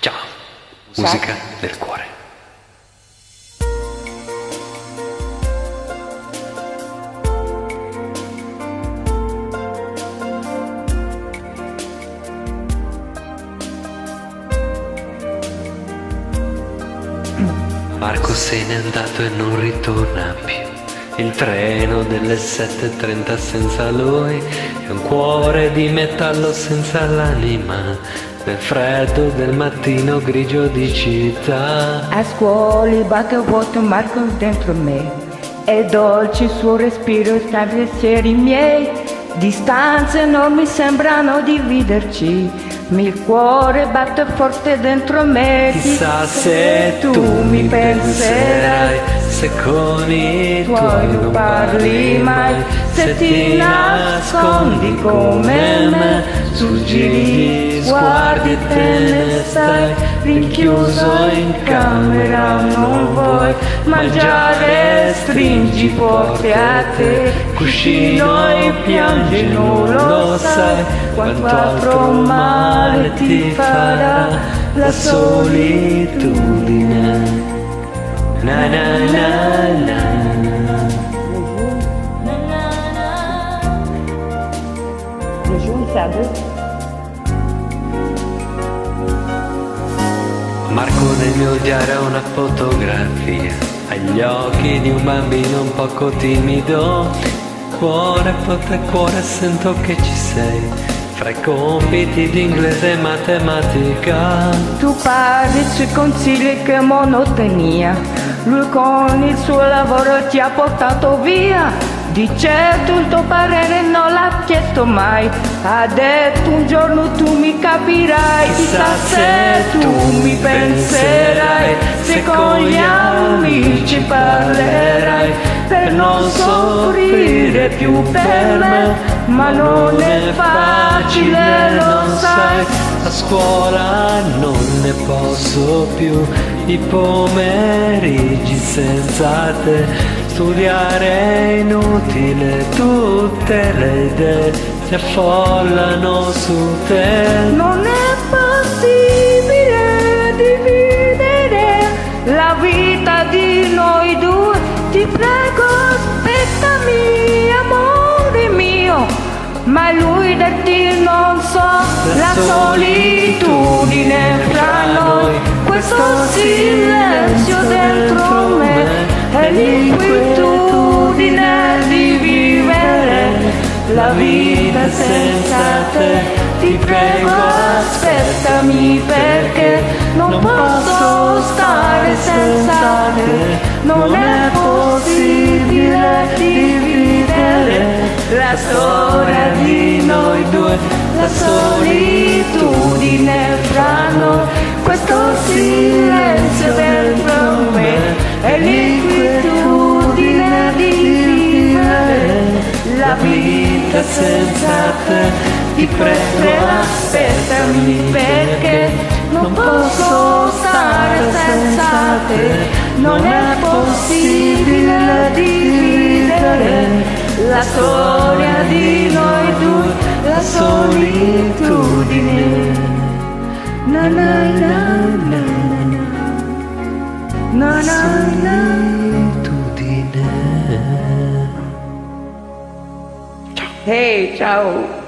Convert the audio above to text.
Ciao, musica del cuore. Marco se n'è andato e non ritorna più. Il treno delle 7.30 senza lui è un cuore di metallo senza l'anima. Nel freddo del mattino grigio di città. A scuola batte vuoto Marco dentro me. È dolce il suo respiro e tra i pensieri miei. Distanze non mi sembrano dividerci. Il cuore batte forte dentro me. Chissà se tu mi penserai, se con i tuoi non parli mai, se ti nascondi come me, suggiri gli sguardi te ne stai, rinchiuso in camera non vuoi mangiare, stringi forte a te, cuscino e piangi, non lo sai, quanto altro male ti farà la solitudine. Na na na na. Marco nel mio diario ha una fotografia agli occhi di un bambino un poco timido. Cuore, forte cuore, sento che ci sei. Fra i compiti di inglese e matematica. Tu parli sui consigli che monotonia. Lui con il suo lavoro ti ha portato via. Di certo il tuo parere chiesto mai. Ha detto un giorno tu mi capirai. Chissà se tu mi penserai. Se con gli amici parlerai. Per non soffrire più per me. Ma non è facile, lo sai. A scuola non ne posso più, i pomeriggi senza te, studiare è inutile, tutte le idee si affollano su te. Non è possibile dividere la vita di noi due. Ti prego, aspettami, amore mio. Ma lui da te non so, la solitudine fra noi, questo silenzio dentro me, è l'inquietudine la vita senza te. Ti prego aspettami perché non posso stare senza te, non è possibile dividere la storia di noi due, la solitudine vita senza te. Ti prego aspettami perché non posso stare senza te, non è possibile dividere la storia di noi due, la solitudine. Na na na na na na na na. Hey, ciao.